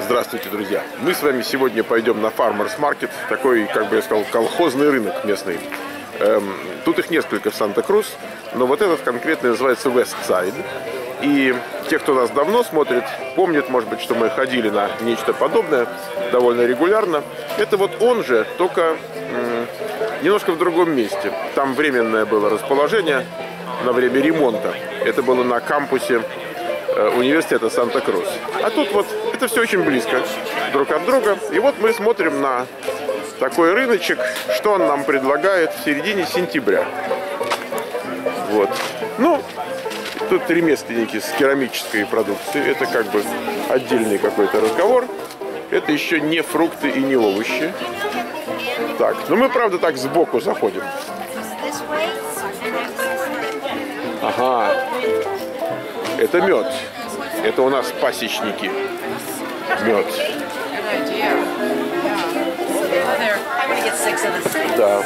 Здравствуйте, друзья! Мы с вами сегодня пойдем на Farmers Market, такой, как бы я сказал, колхозный рынок местный. Эм, тут их несколько в Санта-Крус, но вот этот конкретно называется West Side. И те, кто нас давно смотрит, помнят, может быть, что мы ходили на нечто подобное довольно регулярно. Это вот он же, только немножко в другом месте. Там временное было расположение на время ремонта. Это было на кампусе э, университета Санта-Крус. А тут вот это все очень близко друг от друга. И вот мы смотрим на такой рыночек, что он нам предлагает в середине сентября. Вот. Ну, тут ремесленники с керамической продукцией. Это как бы отдельный какой-то разговор. Это еще не фрукты и не овощи. Так, ну мы, правда, так сбоку заходим. Ага. Это мед. Это у нас пасечники. Мед. Да.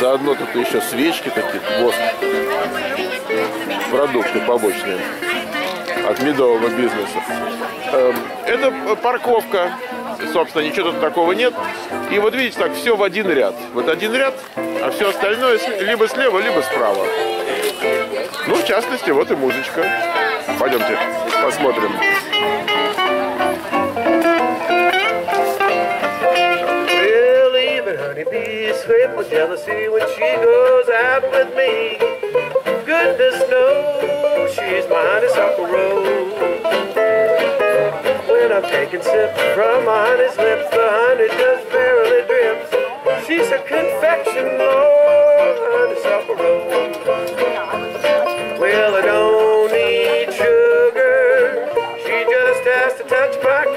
Заодно тут еще свечки такие, воск. Продукты побочные от медового бизнеса. Эм, это парковка. Собственно, ничего тут такого нет. И вот видите, так все в один ряд. Вот один ряд, а все остальное либо слева, либо справа. Ну, частности, вот и музычка. Пойдемте посмотрим. She's a confection, Lord, honeysuckle rose.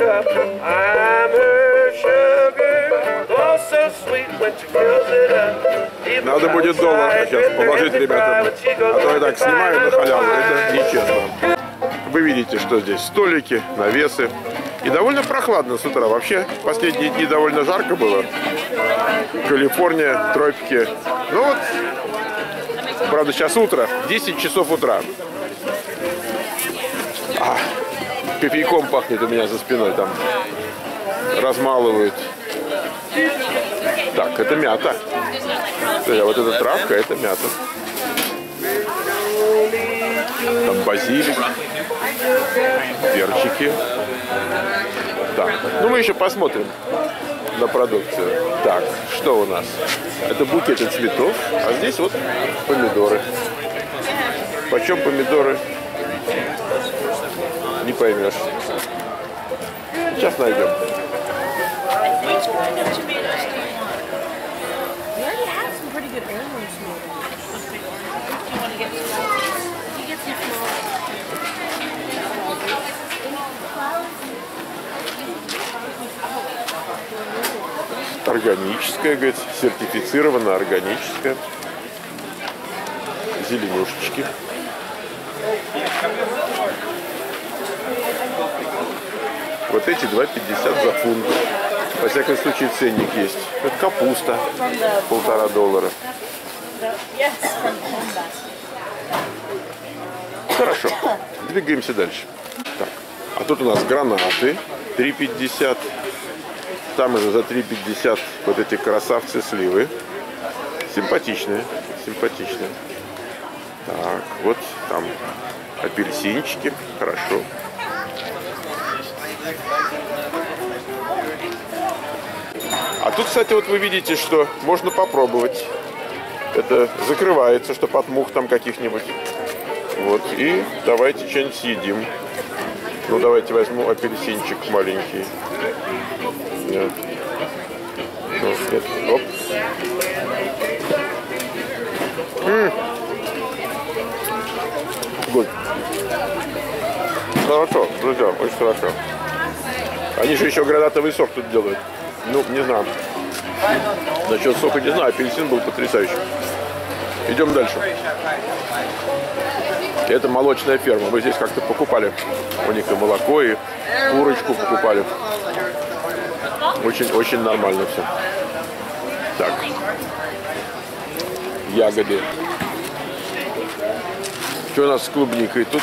Cup. I'm her sugar. Oh, so sweet when she fills it up. Even Надо будет доллар сейчас положить ребятам. А то я так снимаю на халяву. Это нечестно. Вы видите, что здесь столики, навесы. И довольно прохладно с утра. Вообще, последние дни довольно жарко было. Калифорния, тропики. Ну вот, правда, сейчас утро, 10 часов утра. А, кофейком пахнет у меня за спиной там. Размалывают. Так, это мята. А вот эта травка, это мята. Там базилик, перчики. Так, ну мы еще посмотрим на продукцию. Так, что у нас? Это букеты цветов, а здесь вот помидоры. Почем помидоры? Не поймешь. Сейчас найдем. Органическая, говорит, сертифицировано органическая. Зеленюшечки. Вот эти 2,50 за фунт. Во всяком случае ценник есть. Это капуста. Полтора доллара. Хорошо. Двигаемся дальше. Так. А тут у нас гранаты. 3,50. Там уже за 3,50 вот эти красавцы сливы. Симпатичные. Симпатичные. Так, вот там апельсинчики. Хорошо. А тут, кстати, вот вы видите, что можно попробовать. Это закрывается, чтобы от мух там каких-нибудь. Вот, и давайте что-нибудь съедим. Ну, давайте возьму апельсинчик маленький. Нет. Ну, нет. Оп. М. Good. Хорошо, друзья, очень хорошо. Они же еще гранатовый сок тут делают. Ну, не знаю. Насчет сока не знаю, апельсин был потрясающий. Идем дальше. Это молочная ферма. Мы здесь как-то покупали. У них и молоко, и курочку покупали. Очень, очень нормально все. Так. Ягоды. Что у нас с клубникой тут?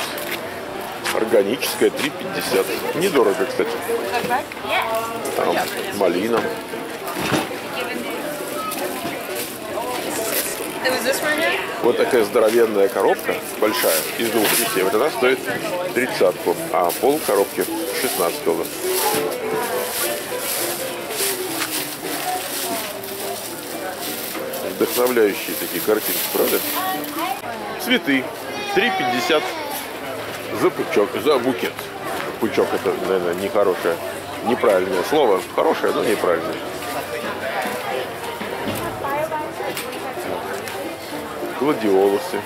Органическая, 3,50. Недорого, кстати. Там малина. Вот такая здоровенная коробка, большая, из двух частей. Вот она стоит тридцатку, а пол коробки 16 долларов. Вдохновляющие такие картинки, правда? Цветы. 3,50 за пучок, за букет. Пучок это, наверное, нехорошее, неправильное слово. Хорошее, но неправильное. гладиолусы,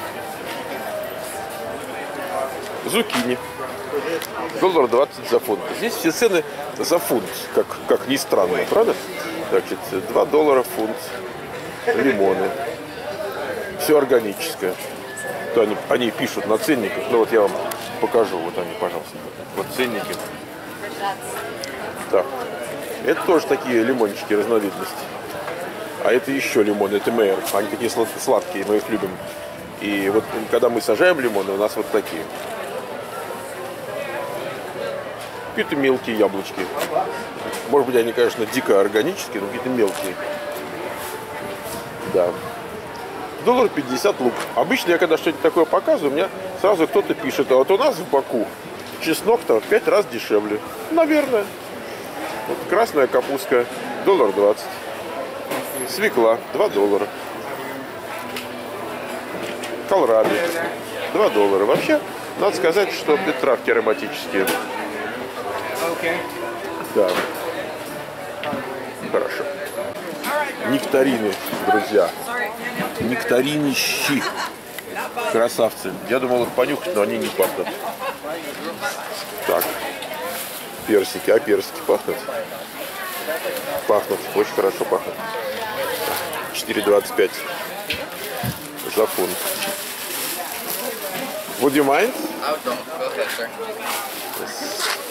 зукини. Доллар 20 за фунт. Здесь все цены за фунт, как, как ни странно, правда? Значит, 2 доллара фунт, лимоны. Все органическое. То они, они пишут на ценниках. Ну вот я вам покажу. Вот они, пожалуйста. Вот ценники. Так. Это тоже такие лимончики разновидности. А это еще лимон, это мэр. Они такие слад- сладкие, мы их любим. И вот когда мы сажаем лимоны, у нас вот такие. Какие-то мелкие яблочки. Может быть, они, конечно, дико органические, но какие-то мелкие. Да. Доллар 50 лук. Обычно я когда что-нибудь такое показываю, у меня сразу кто-то пишет, а вот у нас в Баку чеснок-то в 5 раз дешевле. Наверное. Вот красная капустка, доллар 20. Свекла 2 доллара. Колраби 2 доллара. Вообще, надо сказать, что травки ароматические. Да. Хорошо. Нектарины, друзья. Нектаринищи. Красавцы. Я думал их понюхать, но они не пахнут. Так. Персики. А персики пахнут? Пахнут. Очень хорошо пахнут. 4,25 за фунт. Would you mind? I don't. Go ahead, sir.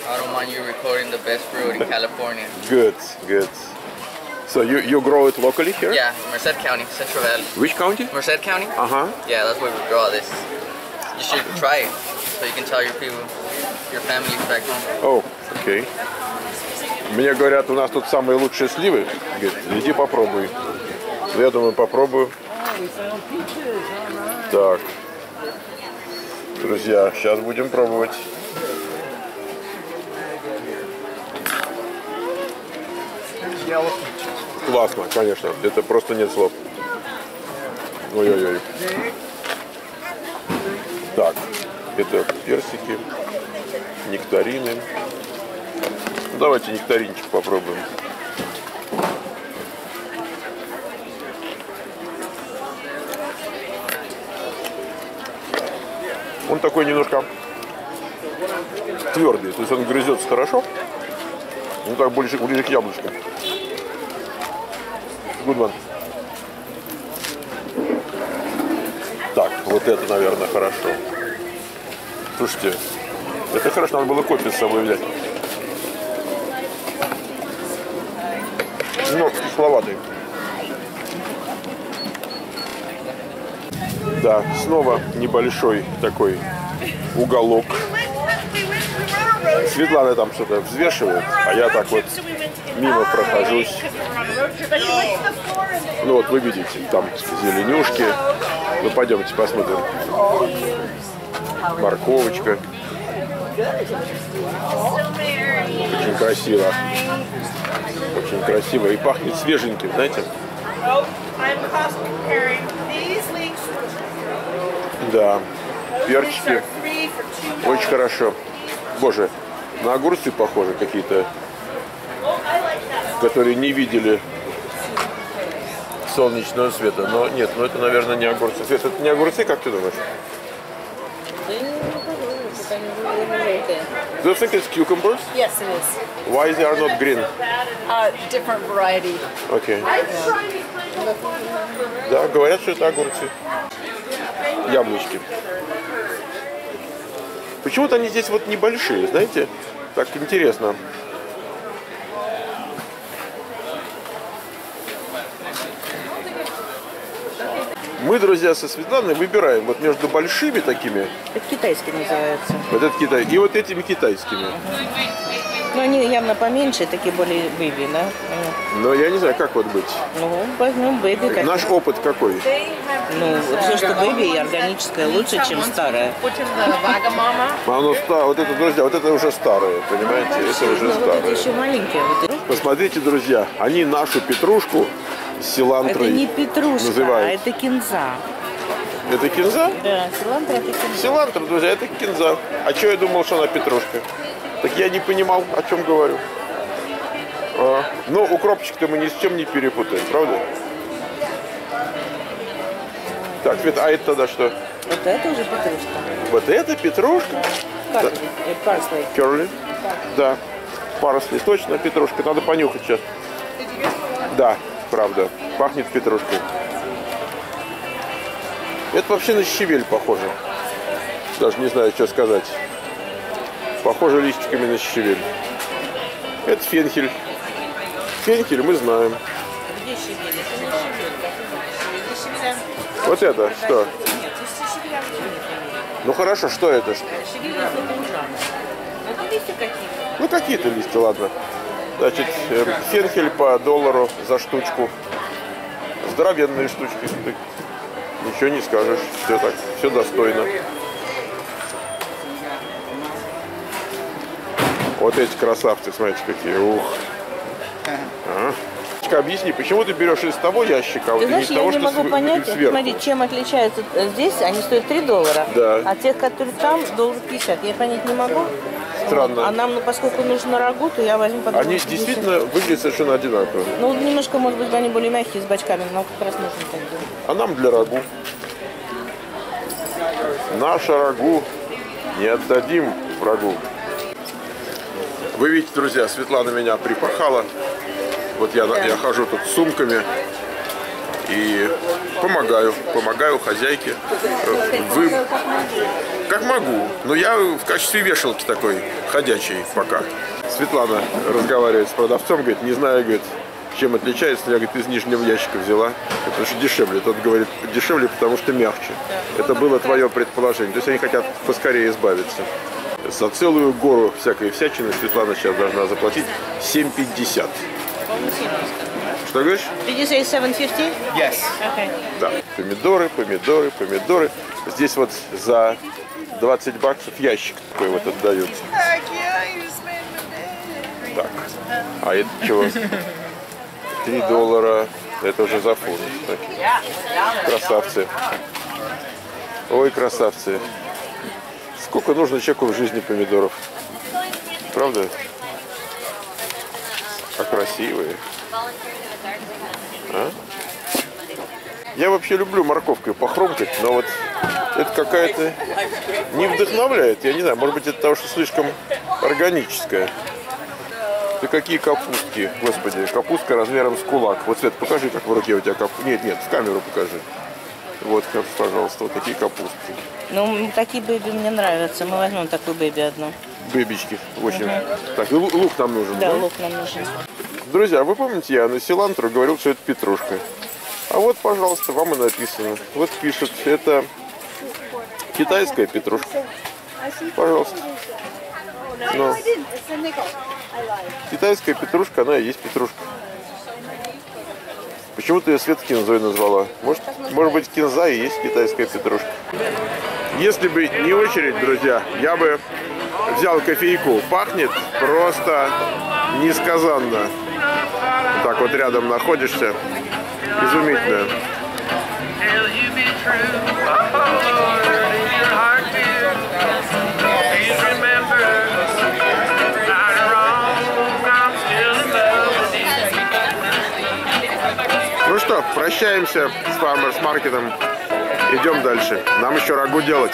I don't mind you recording the best fruit in California. Good, good. So you, you grow it locally here? Yeah, Merced County, Central Valley. Which county? Merced County? Uh-huh. Yeah, that's where we grow all this. You should try it so you can tell your people, your families back home. О, окей. Мне говорят, у нас тут самые лучшие сливы. Говорит, иди попробуй. Ну, Я думаю, попробую. Так. Друзья, сейчас будем пробовать. Классно, конечно. Это просто нет слов. Ой-ой-ой. Так, это персики, нектарины. Ну, давайте нектаринчик попробуем. Он такой немножко твердый, то есть он грызется хорошо. Ну так больше ближе к яблочку. Good one. Так, вот это, наверное, хорошо. Слушайте, это хорошо, надо было кофе с собой взять. Ну, кисловатый. Да, снова небольшой такой уголок. Светлана там что-то взвешивает, а я так вот мимо прохожусь. Ну вот вы видите, там зеленюшки. Ну пойдемте посмотрим. Морковочка. Очень красиво. Очень красиво. И пахнет свеженьким, знаете? Да. Перчики. Очень хорошо. Боже, на огурцы похожи какие-то, Oh, I like that. Которые не видели солнечного света. Но нет, ну это, наверное, не огурцы. Свет, это не огурцы, как ты думаешь? Do you think it's cucumbers? Yes, it is. Why they are not green? Uh, different variety. Окей. Да, говорят, что это огурцы. Яблочки. Почему-то они здесь вот небольшие, знаете? Так интересно. Мы друзья, со Светланой выбираем вот между большими такими, Это китайский называется. вот этот Китай, и вот этими китайскими. Но они явно поменьше, такие более бэби, да? Но я не знаю, как вот быть. Ну, возьмем бэби. Как... Наш опыт какой? Ну, все, что бэби и органическое, лучше, чем старое. А Оно вот это, друзья, вот это уже старое, понимаете? Это уже Ну, вот это старое. еще маленькие. Вот это. Посмотрите, друзья, они нашу петрушку с Это силантрой не петрушка, а называют. это кинза. Это кинза? Да, силантра это кинза. Силантра, друзья, это кинза. А что я думал, что она петрушка? Так я не понимал, о чем говорю. А, ну, укропчик-то мы ни с чем не перепутаем, правда? Так, Свет, а это тогда что? Вот это уже петрушка. Вот это петрушка? Парсли. Парсли. Керли? Да. Паросли. Точно петрушка. Надо понюхать сейчас. Да, правда. Пахнет петрушкой. Это вообще на щавель похоже. Даже не знаю, что сказать. Похоже листиками на щавель. Это фенхель. Фенхель мы знаем. Где щавель? Это не щавель. Вот это что? Ну хорошо, что это? Щавель это ужасно. Это листья какие-то. Ну какие-то листья, ладно. Значит, э, фенхель по доллару за штучку. Здоровенные штучки. Ничего не скажешь. Все так, все достойно. Вот эти красавцы, смотрите, какие. Ух. А. Объясни, почему ты берешь из того ящика, а вот знаешь, из я того, не что могу св- понять, сверху? смотри, чем отличаются э, здесь, они стоят 3 доллара, Да. а тех, которые там, доллар 50. Я понять не могу. Странно. Вот. А нам, ну, поскольку нужно рагу, то я возьму потому Они действительно выглядят совершенно одинаково. Ну, немножко, может быть, они более мягкие, с бочками, но как раз нужно так делать. А нам для рагу. Наше рагу не отдадим врагу. Вы видите, друзья, Светлана меня припахала. Вот я, я хожу тут с сумками и помогаю, помогаю хозяйке. Вы как могу, но я в качестве вешалки такой ходячей пока. Светлана разговаривает с продавцом, говорит, не знаю, говорит, чем отличается. Я, говорит, из нижнего ящика взяла, потому что дешевле. Тот говорит, дешевле, потому что мягче. Это было твое предположение. То есть они хотят поскорее избавиться. За целую гору всякой всячины Светлана сейчас должна заплатить 7,50. Что говоришь? Did you say 750? Yes. Okay. Да. Помидоры, помидоры, помидоры. Здесь вот за 20 баксов ящик такой вот отдается. Так. А это чего? 3 доллара. Это уже за фунт. Красавцы. Ой, красавцы. Сколько нужно человеку в жизни помидоров? Правда? А красивые. А? Я вообще люблю морковкой похромкать, но вот это какая-то не вдохновляет. Я не знаю, может быть, это того, что слишком органическое. Ты какие капустки, господи, капустка размером с кулак. Вот, Свет, покажи, как в руке у тебя капустка. Нет, нет, в камеру покажи. Вот, пожалуйста, вот такие капустки. Ну, такие бэби мне нравятся. Мы возьмем такую бэби одну. Бебечки, очень. Так, и лу- лук нам нужен, Да, да? лук нам нужен. Друзья, вы помните, я на силантру говорил, что это петрушка. А вот, пожалуйста, вам и написано. Вот пишут, это китайская петрушка. Пожалуйста. Ну, китайская петрушка, она и есть петрушка. Почему ты ее Свет кинзой назвала? Может, может быть, кинза и есть китайская петрушка. Если бы не очередь, друзья, я бы взял кофейку. Пахнет просто несказанно. Так вот рядом находишься. Изумительно. Ну что, прощаемся с фармерс маркетом. Идем дальше. Нам еще рагу делать.